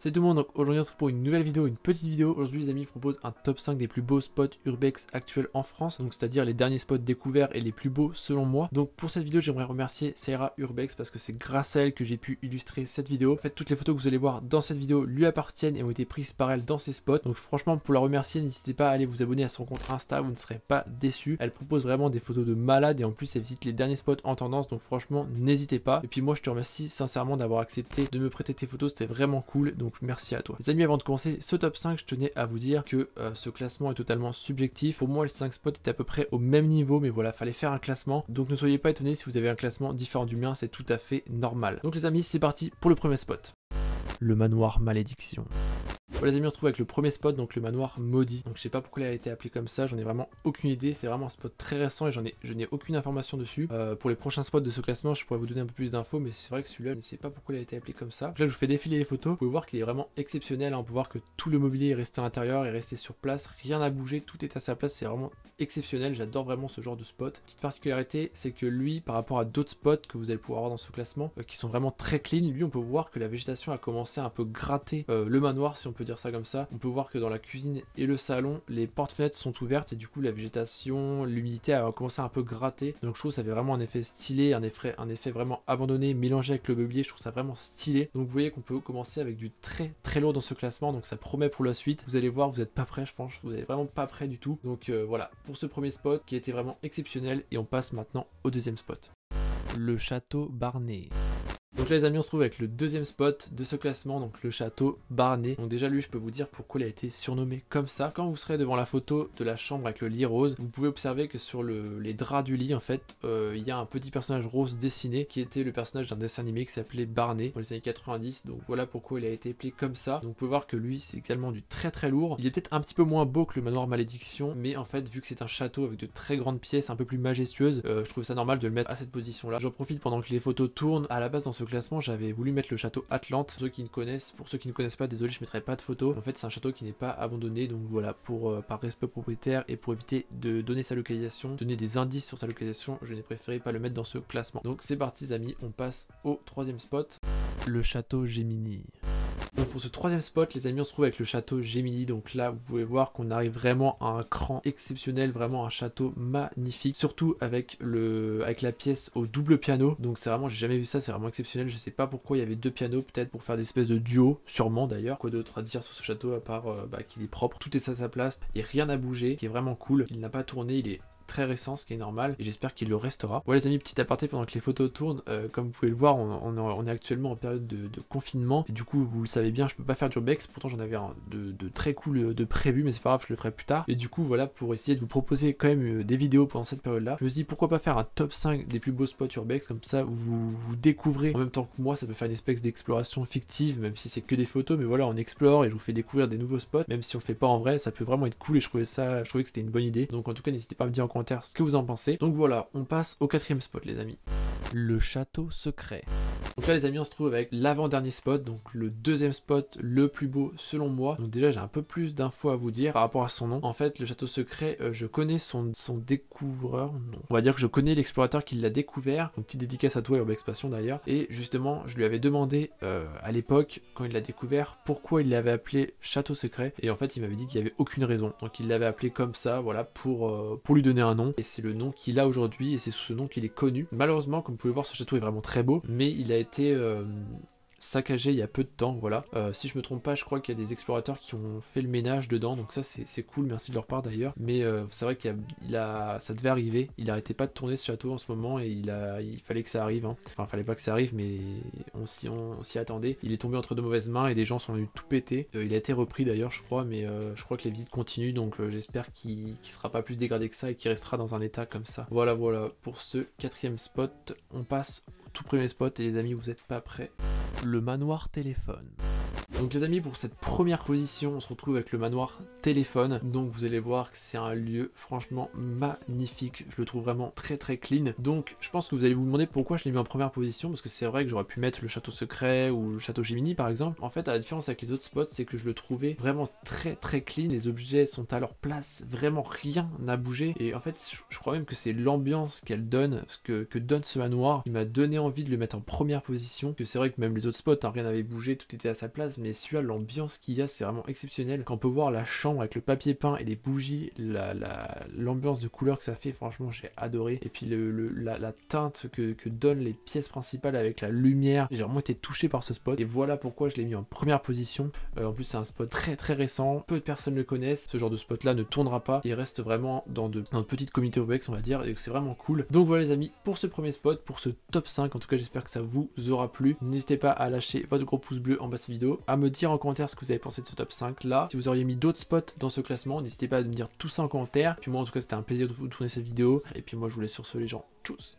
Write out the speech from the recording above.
Salut tout le monde, donc aujourd'hui on se retrouve pour une nouvelle vidéo, une petite vidéo. Aujourd'hui les amis, propose un top 5 des plus beaux spots urbex actuels en France, donc c'est-à-dire les derniers spots découverts et les plus beaux selon moi. Donc pour cette vidéo, j'aimerais remercier Sarah Urbex parce que c'est grâce à elle que j'ai pu illustrer cette vidéo. En fait, toutes les photos que vous allez voir dans cette vidéo lui appartiennent et ont été prises par elle dans ses spots. Donc franchement, pour la remercier, n'hésitez pas à aller vous abonner à son compte Insta, vous ne serez pas déçus. Elle propose vraiment des photos de malade et en plus elle visite les derniers spots en tendance, donc franchement, n'hésitez pas. Et puis moi, je te remercie sincèrement d'avoir accepté de me prêter tes photos, c'était vraiment cool, donc merci à toi amis, avant de commencer ce top 5, je tenais à vous dire que euh, ce classement est totalement subjectif. Pour moi, les 5 spots étaient à peu près au même niveau, mais voilà, fallait faire un classement. Donc ne soyez pas étonnés si vous avez un classement différent du mien, c'est tout à fait normal. Donc les amis, c'est parti pour le premier spot. Le manoir malédiction. Bon les amis on se trouve avec le premier spot donc le manoir maudit. Donc je sais pas pourquoi il a été appelé comme ça j'en ai vraiment aucune idée. C'est vraiment un spot très récent et j'en ai je n'ai aucune information dessus. Euh, pour les prochains spots de ce classement je pourrais vous donner un peu plus d'infos mais c'est vrai que celui-là je ne sais pas pourquoi il a été appelé comme ça. Là je vous fais défiler les photos. Vous pouvez voir qu'il est vraiment exceptionnel hein. on peut voir que tout le mobilier est resté à l'intérieur est resté sur place. Rien n'a bougé tout est à sa place c'est vraiment exceptionnel. J'adore vraiment ce genre de spot. Petite particularité c'est que lui par rapport à d'autres spots que vous allez pouvoir avoir dans ce classement euh, qui sont vraiment très clean lui on peut voir que la végétation a commencé à un peu gratter euh, le manoir si on peut ça comme ça on peut voir que dans la cuisine et le salon, les portes-fenêtres sont ouvertes et du coup la végétation, l'humidité a commencé à un peu gratter. Donc je trouve ça fait vraiment un effet stylé, un effet, vraiment abandonné, mélangé avec le mobilier. Je trouve ça vraiment stylé. Donc vous voyez qu'on peut commencer avec du très très lourd dans ce classement. Donc ça promet pour la suite. Vous allez voir, vous n'êtes pas prêt, je pense. Vous n'êtes vraiment pas prêt du tout. Donc euh, voilà, pour ce premier spot qui été vraiment exceptionnel. Et on passe maintenant au deuxième spot. Le château Barnet. Donc là les amis on se trouve avec le deuxième spot de ce classement, donc le château Barnet. Donc déjà lui je peux vous dire pourquoi il a été surnommé comme ça. Quand vous serez devant la photo de la chambre avec le lit rose, vous pouvez observer que sur les draps du lit en fait, euh, il y a un petit personnage rose dessiné qui était le personnage d'un dessin animé qui s'appelait Barnet dans les années 90. Donc voilà pourquoi il a été appelé comme ça. Donc vous pouvez voir que lui c'est également du très très lourd. Il est peut-être un petit peu moins beau que le manoir malédiction, mais en fait vu que c'est un château avec de très grandes pièces un peu plus majestueuses, euh, je trouve ça normal de le mettre à cette position là. J'en profite pendant que les photos tournent. À la base dans ce classement j'avais voulu mettre le château Atlante. Pour ceux qui ne connaissent, pour ceux qui ne connaissent pas, désolé, je mettrai pas de photo. En fait, c'est un château qui n'est pas abandonné, donc voilà, pour euh, par respect propriétaire et pour éviter de donner sa localisation, donner des indices sur sa localisation, je n'ai préféré pas le mettre dans ce classement. Donc c'est parti, amis, on passe au troisième spot, le château Gemini. Donc pour ce troisième spot, les amis, on se trouve avec le château Gemini. Donc là, vous pouvez voir qu'on arrive vraiment à un cran exceptionnel, vraiment un château magnifique. Surtout avec le, avec la pièce au double piano. Donc c'est vraiment, j'ai jamais vu ça, c'est vraiment exceptionnel. Je sais pas pourquoi il y avait deux pianos, peut-être pour faire des espèces de duo, sûrement d'ailleurs. Quoi d'autre à dire sur ce château à part euh, bah, qu'il est propre, tout est à sa place, et rien n'a bougé, qui est vraiment cool. Il n'a pas tourné, il est très récent, ce qui est normal, et j'espère qu'il le restera. Voilà les amis, petit aparté pendant que les photos tournent, euh, comme vous pouvez le voir, on, est actuellement en période de, confinement, et du coup, vous le savez bien, je peux pas faire d'urbex, pourtant j'en avais un de, très cool euh, de prévu, mais c'est pas grave, je le ferai plus tard. Et du coup, voilà, pour essayer de vous proposer quand même euh, des vidéos pendant cette période-là, je me suis dit pourquoi pas faire un top 5 des plus beaux spots urbex, comme ça vous, vous découvrez en même temps que moi, ça peut faire une espèce d'exploration fictive, même si c'est que des photos, mais voilà, on explore et je vous fais découvrir des nouveaux spots, même si on le fait pas en vrai, ça peut vraiment être cool et je trouvais ça, je trouvais que c'était une bonne idée. Donc en tout cas, n'hésitez pas à me dire en commentaire ce que vous en pensez donc voilà, on passe au quatrième spot les amis. Le château secret. Donc là les amis on se trouve avec l'avant-dernier spot, donc le deuxième spot le plus beau selon moi. Donc déjà j'ai un peu plus d'infos à vous dire par rapport à son nom. En fait le château secret, euh, je connais son, son découvreur, non. On va dire que je connais l'explorateur qui l'a découvert. Donc petite dédicace à toi et Expansion d'ailleurs. Et justement je lui avais demandé euh, à l'époque quand il l'a découvert pourquoi il l'avait appelé château secret. Et en fait il m'avait dit qu'il n'y avait aucune raison. Donc il l'avait appelé comme ça, voilà, pour, euh, pour lui donner un nom. Et c'est le nom qu'il a aujourd'hui et c'est sous ce nom qu'il est connu. Malheureusement comme vous pouvez voir ce château est vraiment très beau, mais il a été euh, saccagé il y a peu de temps, voilà. Euh, si je me trompe pas, je crois qu'il y a des explorateurs qui ont fait le ménage dedans, donc ça c'est cool, merci de leur part d'ailleurs. Mais euh, c'est vrai qu'il a, ça devait arriver, il arrêtait pas de tourner ce château en ce moment et il, a, il fallait que ça arrive. Hein. Enfin, fallait pas que ça arrive, mais on s'y attendait. Il est tombé entre de mauvaises mains et des gens sont venus tout péter. il a été repris d'ailleurs, je crois, mais je crois que les visites continuent, donc j'espère qu'il sera pas plus dégradé que ça et qu'il restera dans un état comme ça. Voilà, voilà, pour ce quatrième spot, on passe tout premier spot et les amis, vous êtes pas prêts. Le manoir téléphone. Donc les amis, pour cette première position, on se retrouve avec le manoir téléphone. Donc vous allez voir que c'est un lieu franchement magnifique. Je le trouve vraiment très très clean. Donc je pense que vous allez vous demander pourquoi je l'ai mis en première position. Parce que c'est vrai que j'aurais pu mettre le château secret ou le château Gemini par exemple. En fait, à la différence avec les autres spots, c'est que je le trouvais vraiment très très clean. Les objets sont à leur place. Vraiment rien n'a bougé. Et en fait, je crois même que c'est l'ambiance qu'elle donne, ce que, que, donne ce manoir, qui m'a donné envie de le mettre en première position. Que c'est vrai que même les autres spots, hein, rien n'avait bougé, tout était à sa place. Mais mais celui-là, l'ambiance qu'il y a, c'est vraiment exceptionnel. Quand on peut voir la chambre avec le papier peint et les bougies, l'ambiance de couleur que ça fait, franchement, j'ai adoré. Et puis la, teinte que, donnent les pièces principales avec la lumière, j'ai vraiment été touché par ce spot. Et voilà pourquoi je l'ai mis en première position. Euh, en plus, c'est un spot très très récent, peu de personnes le connaissent. Ce genre de spot là ne tournera pas. Il reste vraiment dans de, dans de petites communautés OBX, on va dire, et c'est vraiment cool. Donc voilà les amis, pour ce premier spot, pour ce top 5, en tout cas j'espère que ça vous aura plu. N'hésitez pas à lâcher votre gros pouce bleu en bas de cette vidéo, à me dire en commentaire ce que vous avez pensé de ce top 5 là. Si vous auriez mis d'autres spots dans ce classement, n'hésitez pas à me dire tout ça en commentaire. Puis moi en tout cas c'était un plaisir de vous tourner cette vidéo. Et puis moi je vous laisse sur ce les gens. Tchuss